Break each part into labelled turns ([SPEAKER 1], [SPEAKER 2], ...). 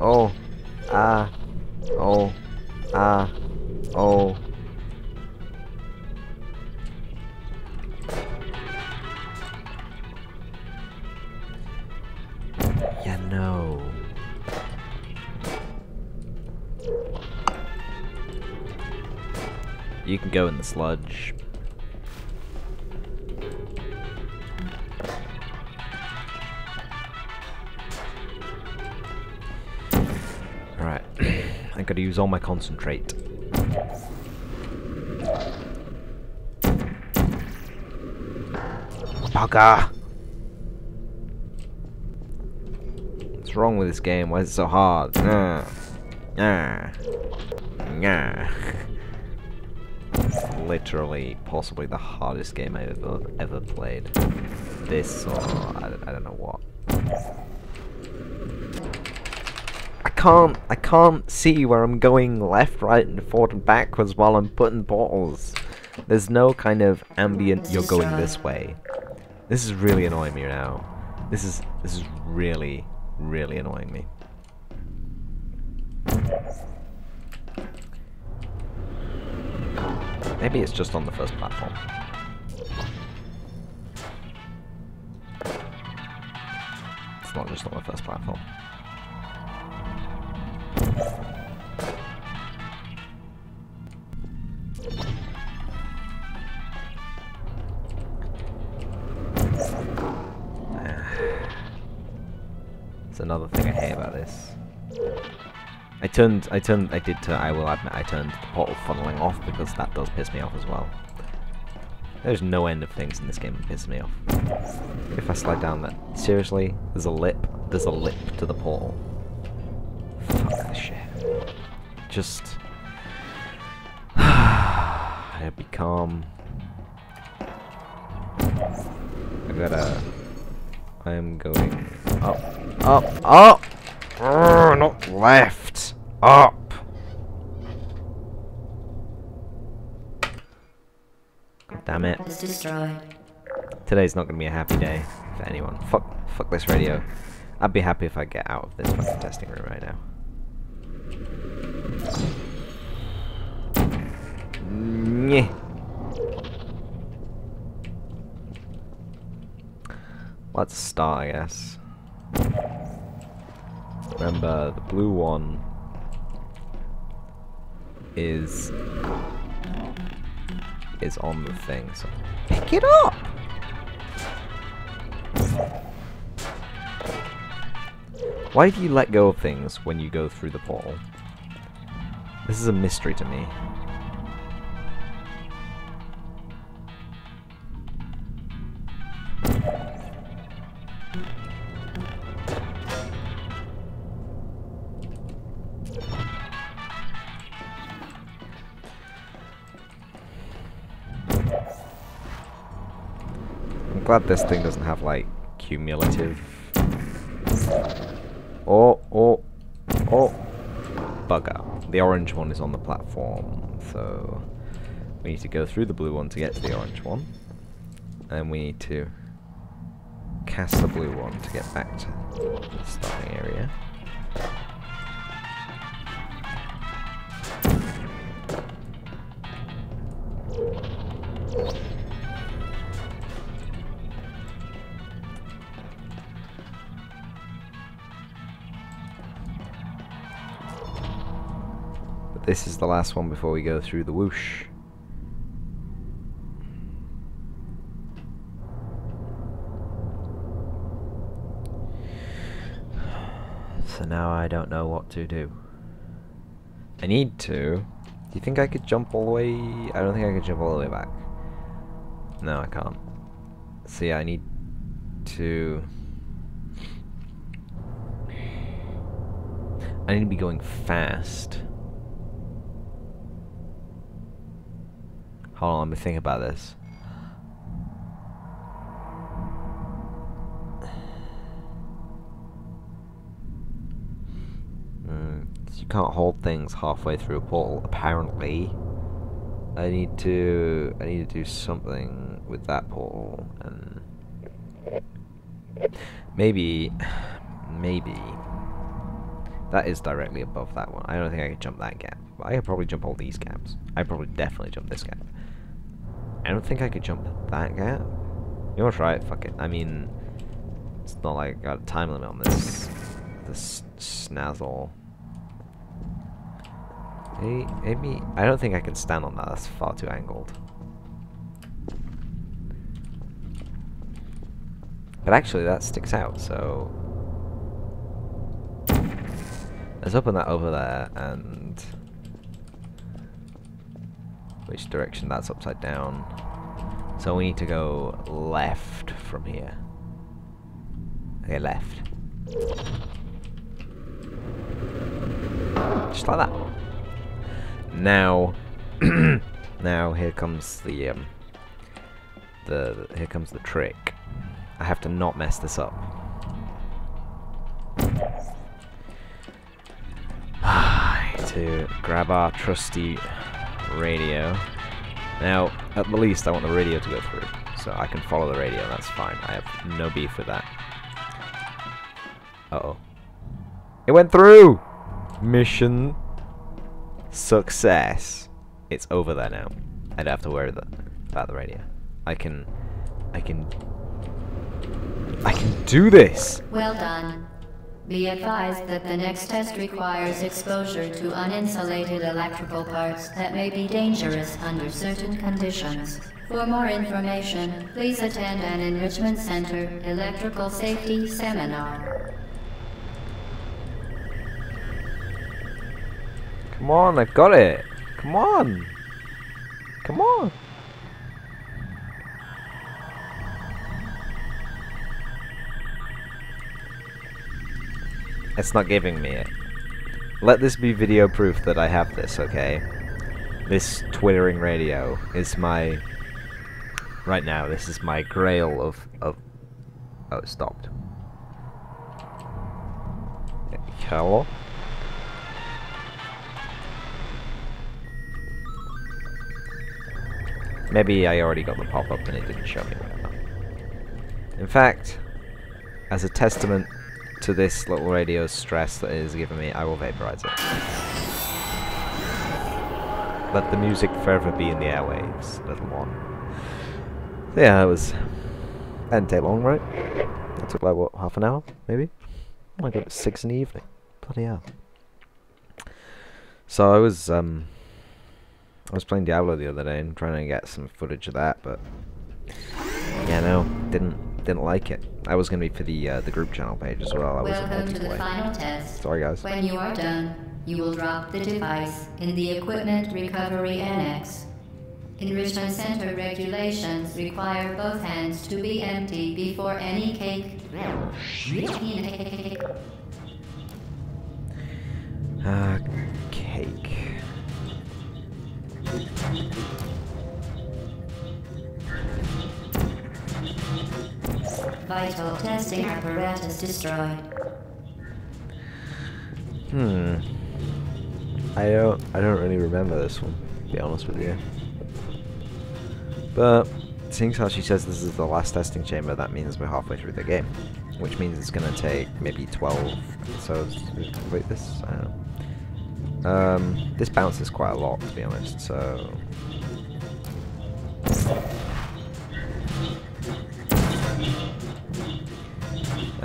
[SPEAKER 1] Oh. Ah. Oh. Ah. Oh. Yeah, no. You can go in the sludge. Gotta use all my concentrate. Bugger! What's wrong with this game? Why is it so hard? Nah. Nah. Nah. Literally, possibly the hardest game I've ever, ever played. This or I, I don't know what. I can't, I can't see where I'm going left, right, and forward and backwards while I'm putting portals. There's no kind of ambient, you're going this way. This is really annoying me now. This is, this is really, really annoying me. Maybe it's just on the first platform. It's not just on the first platform. It's another thing I hate about this. I turned, I turned, I did turn, I will admit, I turned the portal funneling off because that does piss me off as well. There's no end of things in this game that piss me off. If I slide down that, seriously, there's a lip, there's a lip to the portal. Fuck this shit. Just... I be calm. I gotta... I am going up, up, up! Urgh, not left! Up! Damn it.
[SPEAKER 2] is destroyed.
[SPEAKER 1] Today's not gonna be a happy day for anyone. Fuck, fuck this radio. I'd be happy if I get out of this fucking testing room right now. Nyeh. Let's start, I guess. Remember, the blue one is is on the thing, so pick it up. Why do you let go of things when you go through the portal? This is a mystery to me. Glad this thing doesn't have like cumulative. Oh, oh, oh. Bugger. The orange one is on the platform, so we need to go through the blue one to get to the orange one. And we need to cast the blue one to get back to the starting area. But this is the last one before we go through the whoosh. So now I don't know what to do. I need to. Do you think I could jump all the way? I don't think I could jump all the way back. No, I can't. Yeah, I need to... I need to be going fast. Hold on, let me think about this. Mm, you can't hold things halfway through a portal, apparently. I need to I need to do something with that portal and maybe maybe That is directly above that one. I don't think I could jump that gap. I could probably jump all these gaps. I probably definitely jump this gap. I don't think I could jump that gap. You want to try it? Fuck it. I mean, it's not like I got a time limit on this. This snazzle. Maybe, maybe I don't think I can stand on that. That's far too angled. But actually, that sticks out. So let's open that over there and which direction that's upside down. So we need to go left from here. Okay, left. Just like that. Now, now here comes the um, the here comes the trick. I have to not mess this up. to grab our trusty radio. Now, at the least, I want the radio to go through, so I can follow the radio. That's fine. I have no beef with that. Uh oh, it went through. Mission Success. It's over there now. I don't have to worry about the radio. I can... I can... I can do this!
[SPEAKER 2] Well done. Be advised that the next test requires exposure to uninsulated electrical parts that may be dangerous under certain conditions. For more information, please attend an Enrichment Center Electrical Safety Seminar.
[SPEAKER 1] Come on, I've got it. Come on. Come on. It's not giving me it. Let this be video proof that I have this, okay? This twittering radio is my... Right now, this is my grail of... of oh, it stopped. Hello? Maybe I already got the pop-up and it didn't show me. In fact, as a testament to this little radio's stress that it is giving me, I will vaporize it. Let the music forever be in the airwaves, little one. So yeah, it was... That didn't take long, right? That took like, what, half an hour, maybe? Oh my god, six in the evening. Bloody hell. So I was, um... I was playing Diablo the other day and trying to get some footage of that, but yeah, no, didn't didn't like it. I was gonna be for the uh, the group channel page as well. I
[SPEAKER 2] Welcome to the final test.
[SPEAKER 1] Sorry, guys.
[SPEAKER 2] When you are done, you will drop the device in the Equipment Recovery Annex. Enrichment Center regulations require both hands to be empty before any cake. Vital testing apparatus destroyed.
[SPEAKER 1] Hmm. I don't. I don't really remember this one. To be honest with you. But seeing how she says this is the last testing chamber, that means we're halfway through the game, which means it's gonna take maybe 12 episodes to complete this. Um, this bounces quite a lot, to be honest. So.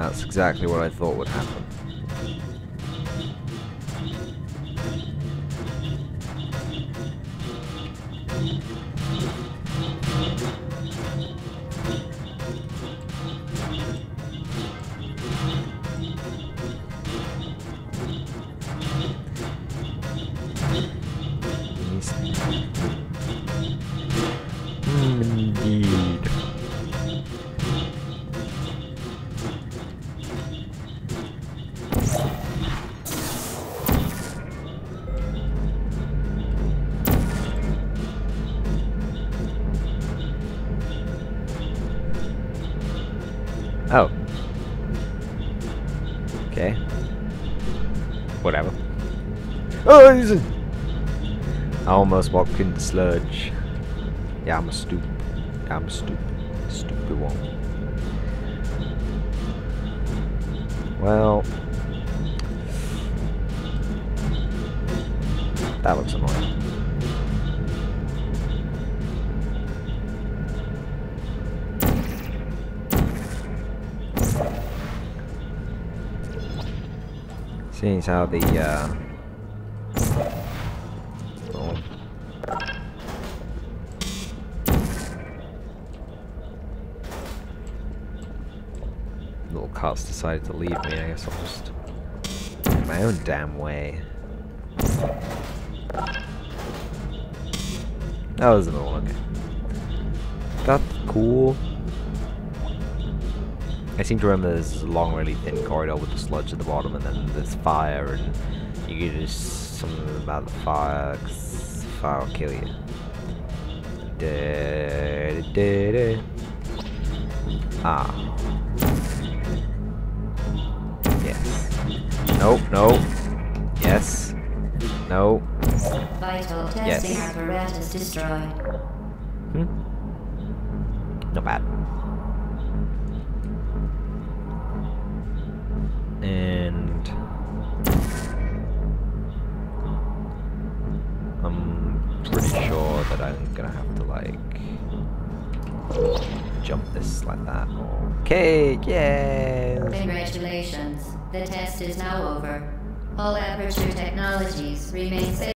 [SPEAKER 1] That's exactly what I thought would happen. Okay. Whatever. Oh, I almost walked in the sludge. Yeah, I'm a stoop. Yeah, I'm a stoop. Stupid one. Well. That looks annoying. Seeing as how the uh, oh. little carts decided to leave me, I guess I'll just my own damn way. That was an look. That's cool. I seem to remember there's a long, really thin corridor with the sludge at the bottom, and then there's fire, and you can just something about the fire, 'cause fire will kill you. Da, da, da. Ah. Yes. Nope, no. Yes. No.
[SPEAKER 2] Vital testing
[SPEAKER 1] Yes.
[SPEAKER 2] apparatus destroyed.
[SPEAKER 1] Hmm? Not bad. Like jump this like that. Okay, yes.
[SPEAKER 2] Congratulations. The test is now over. All Aperture Technologies remain safe.